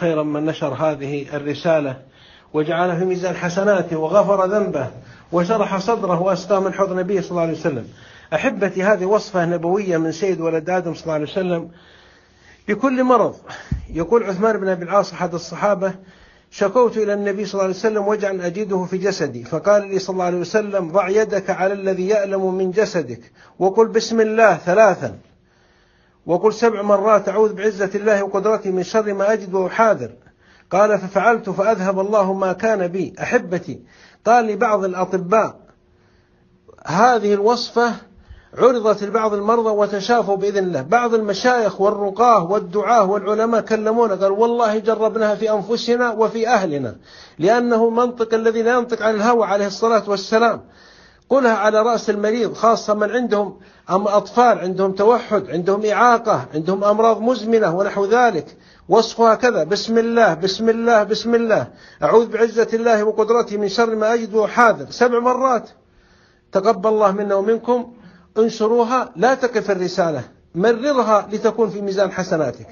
خيرا من نشر هذه الرسالة وجعله في ميزان حسناته وغفر ذنبه وشرح صدره وأسقاه من حوض النبي صلى الله عليه وسلم. أحبتي هذه وصفة نبوية من سيد ولد آدم صلى الله عليه وسلم. بكل مرض يقول عثمان بن أبي العاص أحد الصحابة شكوت إلى النبي صلى الله عليه وسلم وجعا أجده في جسدي. فقال لي صلى الله عليه وسلم ضع يدك على الذي يألم من جسدك وقل بسم الله ثلاثا. وقل سبع مرات أعوذ بعزة الله وقدرته من شر ما أجد وأحاذر قال ففعلت فأذهب الله ما كان بي. أحبتي. قال لي بعض الأطباء هذه الوصفة عرضت لبعض المرضى وتشافوا بإذن الله. بعض المشايخ والرقاه والدعاة والعلماء كلمونا قال والله جربناها في أنفسنا وفي أهلنا. لأنه منطق الذي لا ينطق عن الهوى عليه الصلاة والسلام. قلها على رأس المريض خاصة من عندهم أم أطفال عندهم توحد عندهم إعاقة عندهم أمراض مزمنة ونحو ذلك. وصفها كذا بسم الله بسم الله بسم الله. أعوذ بعزة الله وقدرته من شر ما أجد وحاذر سبع مرات. تقبل الله منا ومنكم. انشروها لا تقف الرسالة. مررها لتكون في ميزان حسناتك.